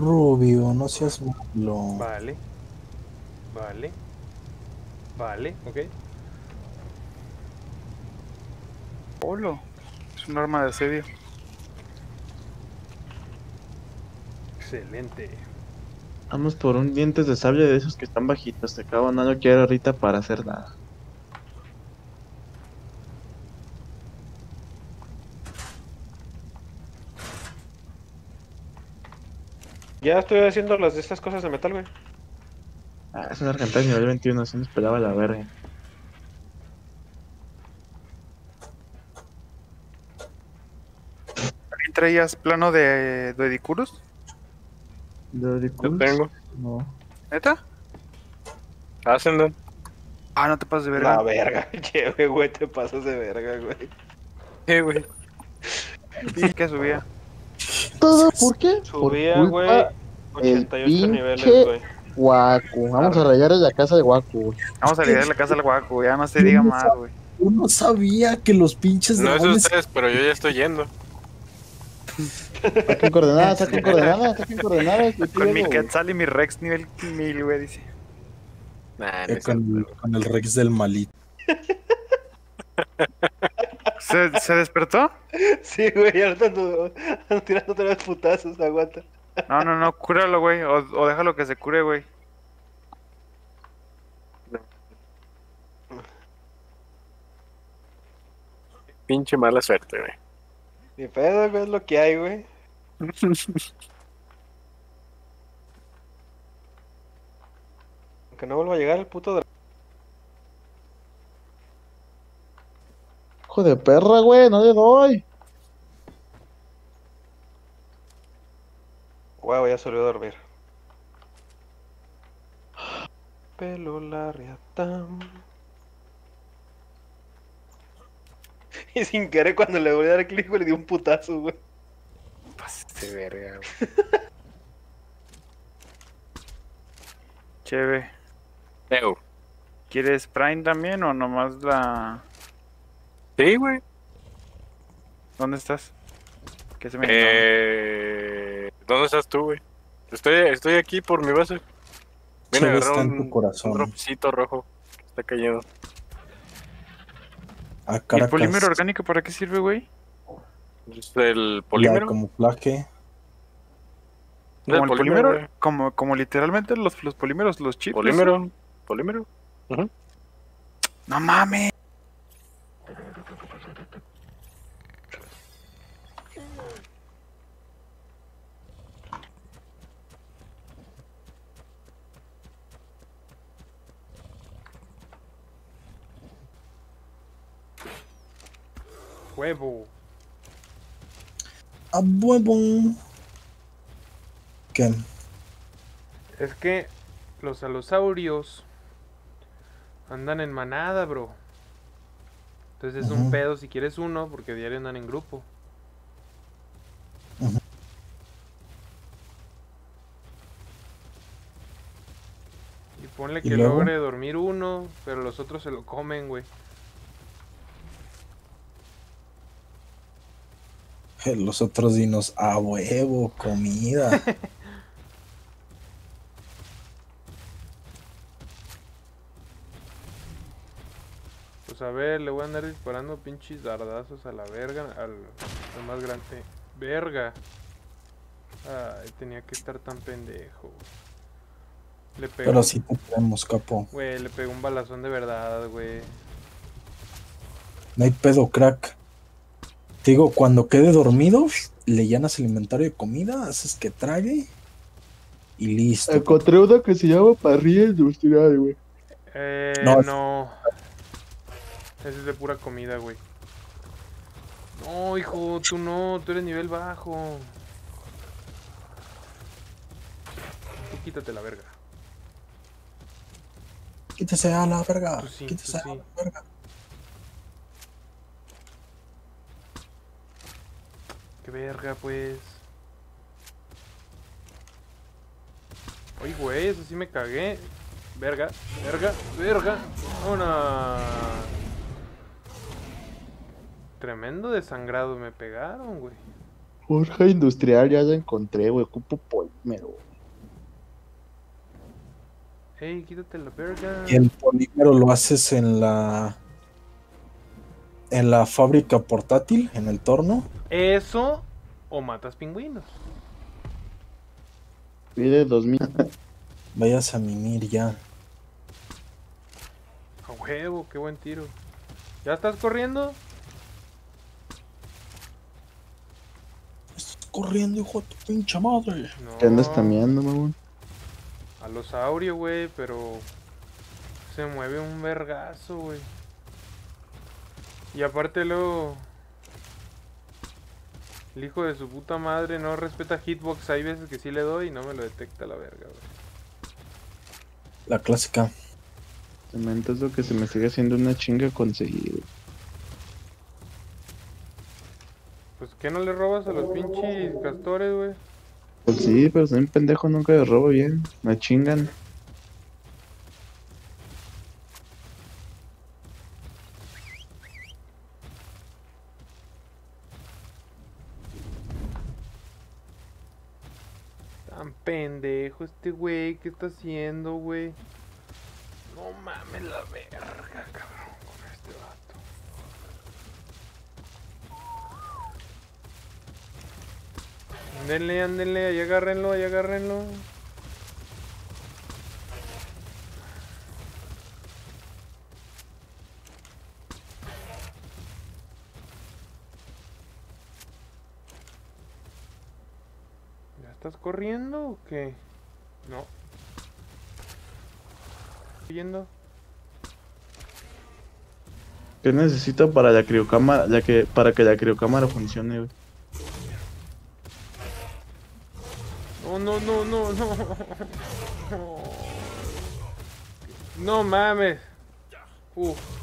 Rubio, no seas malo. Vale. Vale. Vale, ok. Polo. Es un arma de asedio. Excelente. Vamos por un dientes de sable de esos que están bajitos. Te acabo no lo quiero ahorita para hacer nada. Ya estoy haciendo las de estas cosas de metal, güey. Ah, es un argentino nivel 21, se me esperaba la verga. ¿También traías plano de, de Edicurus? ¿De Yo tengo. No. ¿Neta? Ascendant. Ah, no te pases de La verga. verga, che, güey, te pasas de verga, güey. ¿Qué, güey? Sí, que subía. ¿Todo por qué? Subía, por güey, culpa 88 niveles, pinche- güey. Waku. Vamos a rayar en la casa de Waku. güey. Vamos a ligar la casa del guaco, ya no se diga más, güey. Uno sabía que los pinches No es ustedes, pero yo ya estoy yendo. Saquen coordenadas, saquen coordenadas, saquen coordenadas. Con mi. Quetzal y mi Rex nivel 1000, güey, dice. Nah, no eh, con el Rex del malito. ¿Se, ¿Se despertó? Sí, güey, ahorita ando, ando tirando otra vez putazos, aguanta. No, no, no, cúralo, güey. O, o déjalo que se cure, güey. Pinche mala suerte, güey. Ni pedo, güey, es lo que hay, güey. Aunque no vuelva a llegar el puto dragón. Hijo de perra, güey, no le doy. Huevo, ya se olvidó dormir. Pelo la. Y sin querer, cuando le volví a dar clic, le di un putazo, güey. Pasaste verga, güey. Cheve. Eu. ¿Quieres Prime también o nomás la... Sí, güey. ¿Dónde estás? ¿Qué se me Eh, ¿Dónde estás tú, güey? Estoy, estoy aquí por mi base. Viene a agarrar un, tu corazón. un dropcito rojo que está cayendo. A ¿Y el polímero orgánico para qué sirve, güey? Es el Ya, polímero. camuflaje. Es el Como el polímero, como, como literalmente los, los polímeros, los chips. Polímero. Polímero. No mames. Huevo. A huevo. ¿Qué? Es que los alosaurios andan en manada, bro. Entonces es un pedo si quieres uno, porque diario andan en grupo. Y ponle ¿Y que luego? logre dormir uno, pero los otros se lo comen, güey. Los otros dinos, a huevo, comida. Pues a ver, le voy a andar disparando pinches dardazos a la verga, al, al más grande. Verga. Ay, tenía que estar tan pendejo. Le pegó, Pero sí te tenemos, capo. güey, le pegó un balazón de verdad, güey. No hay pedo, crack. Te digo, cuando quede dormido, le llenas el inventario de comida, haces que trague y listo. Encontré una que se llama parrilla industrial, güey. Eh, No, no. es- Ese es de pura comida, güey. No, hijo, tú no, tú eres nivel bajo. Tú quítate la verga. Quítese a la verga. Tú sí, quítese tú a sí. la verga. Qué verga, pues. Oye, güey, eso sí me cagué. Verga, verga, verga. Una. Tremendo desangrado me pegaron, güey. Forja industrial, ya la encontré, güey. Ocupo polímero. Ey, quítate la verga. Y el polímero lo haces en la. En la fábrica portátil, en el torno. Eso o matas pingüinos. Pide 2000. Vayas a mimir ya. A huevo, qué buen tiro. ¿Ya estás corriendo? Estás corriendo, hijo de tu pinche madre. No. ¿Qué andas tameando, mamón? Alosaurio, güey, pero se mueve un vergazo, güey. Y aparte luego el hijo de su puta madre no respeta hitbox, hay veces que sí le doy y no me lo detecta la verga, güey. La clásica. Cemento es lo que se me sigue haciendo una chinga conseguir. Pues ¿qué no le robas a los pinches castores, güey? Pues sí, pero soy un pendejo, nunca le robo bien. Me chingan. Tan este güey, ¿qué está haciendo, güey? No mames la verga, cabrón, con este vato. Ándenle, ándenle, ahí agárrenlo, ahí agárrenlo. ¿Ya estás corriendo o qué? No. ¿Yendo? ¿Qué necesito para la criocámara, ya que para que la criocámara funcione, güey? No, no, no, no, no. No mames. Uf.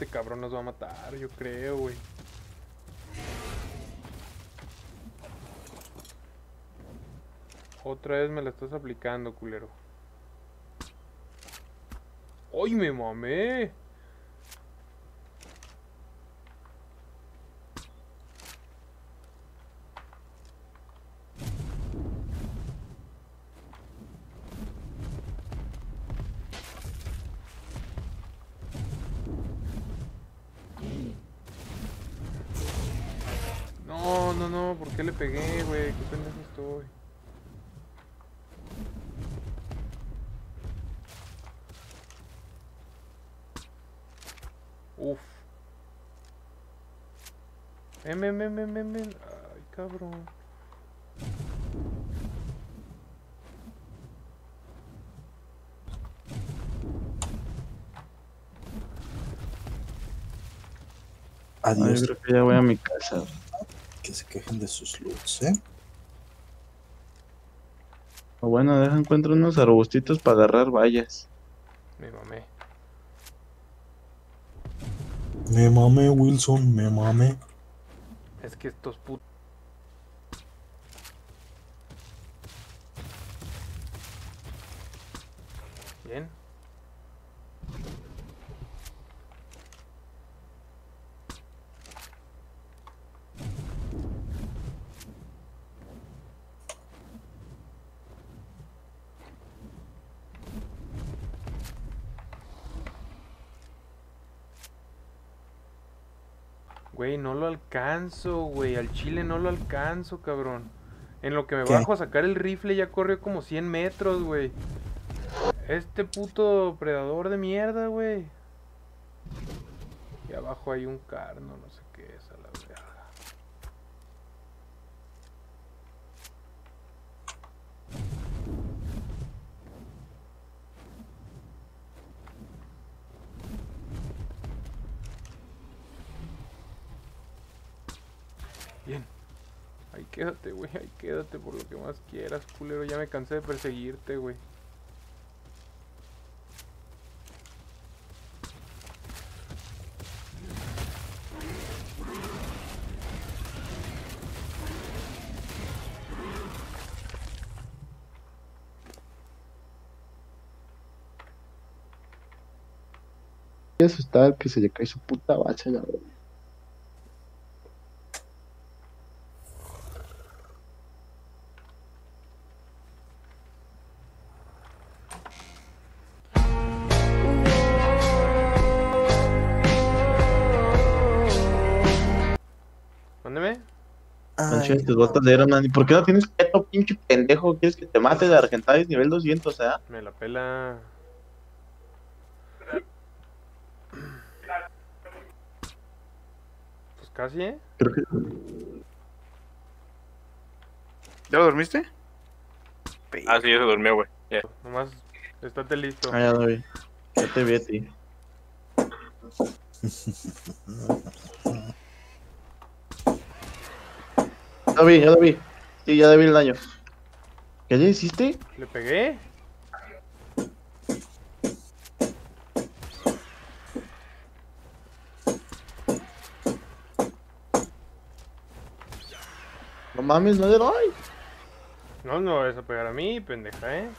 Este cabrón nos va a matar, yo creo, güey. Otra vez me la estás aplicando, culero. ¡Ay, me mamé! No, no, no, ¿por qué le pegué, güey? ¿Qué pendejo estoy? Uf. Ven, ven, ven, ven, ven, ven. Ay, cabrón. Adiós. yo creo que ya voy a mi casa. Que se quejen de sus loots, ¿eh? O bueno, deja encuentro unos arbustitos para agarrar vallas. Me mamé. Me mame, Wilson, me mame. Es que estos putos. Bien. Güey, no lo alcanzo, güey. Al chile no lo alcanzo, cabrón. En lo que me ¿Qué? bajo a sacar el rifle ya corrió como 100 metros, güey. Este puto predador de mierda, güey. Y abajo hay un carno, no sé quédate, güey. Ay, quédate por lo que más quieras, culero. Ya me cansé de perseguirte, güey. asustar que se le cae su puta bacha la verdad. Manches, Ay, tus botas de Iron Man. ¿Y por qué no tienes peto, pinche pendejo? ¿Quieres que te mate de Argentavis nivel 200, eh? Me la pela. Pues casi, ¿eh? Creo que... ¿Ya lo dormiste? Ah, sí, ya se durmió, güey. Nomás, estate listo. Ah, ya lo vi. Ya te vi a ti. Ya lo vi, ya lo vi. Sí, ya le vi el daño. ¿Qué le hiciste? ¿Le pegué? No mames, no le doy. No, no vas a pegar a mí, pendeja, ¿eh?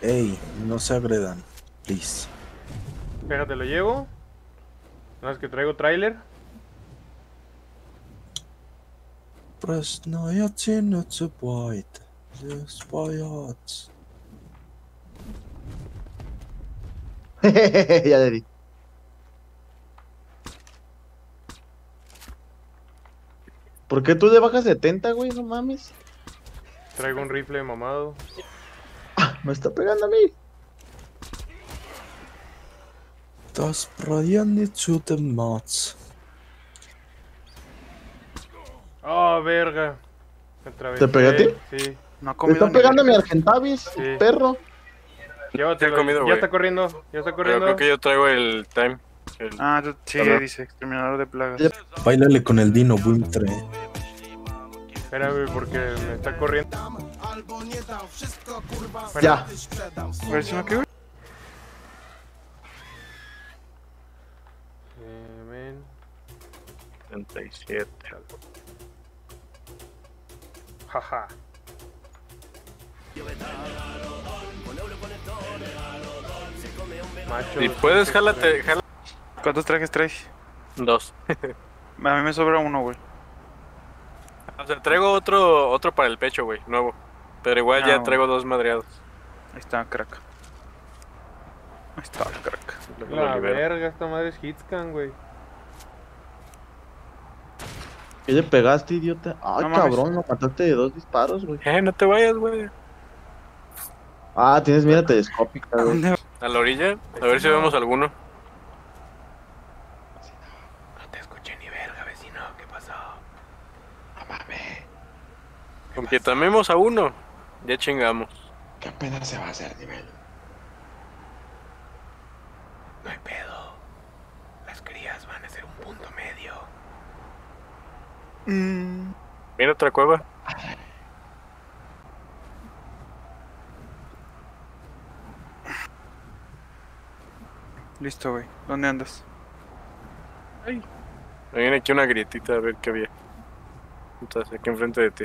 Ey, no se agredan, please. Pégate, lo llevo. Nada más que traigo tráiler. Пресная тянется байт, здесь боятся. ya le di. ¿Por qué tú le bajas 70, güey? No mames. Traigo un rifle mamado. Me está pegando a mí. Das Brian zu dem Mats. ¡Oh, verga! Me. ¿Te pegué a ti? Sí. No ha Me comido está ni pegando a mi. Argentavis, Sí. perro. Llévatelo. Sí he comido, ya está corriendo. Ya está Pero corriendo. creo que yo traigo el time. El... Ah, sí, Hola. dice exterminador de plagas. Ya. Báilale con el Dino Wintre. Espera, güey, porque me está corriendo. Ya. A ver si no que Eh, men. 37. Jaja. Macho. Si puedes, jálate, jala. ¿Cuántos trajes traes? Dos. A mí me sobra uno, güey. O sea, traigo otro, otro para el pecho, güey, nuevo. Pero igual Ah, ya bueno. traigo dos madreados. Ahí está, crack. Ahí está, crack. La libero. verga, esta madre es hitscan, güey. ¿Qué le pegaste, idiota? Ay, No mames. cabrón, lo mataste de dos disparos, güey. Eh, no te vayas, güey. Ah, tienes mira telescópica, ¿A güey. A la orilla, a ver si vemos alguno. No te escuché ni verga, vecino. ¿Qué pasó? Con que tomemos a uno, ya chingamos. ¿Qué apenas se va a hacer nivel? No hay pedo. Las crías van a ser un punto medio. Mm, Mira otra cueva. listo, güey. ¿Dónde andas? Me viene aquí una grietita a ver qué había. Entonces, aquí enfrente de ti.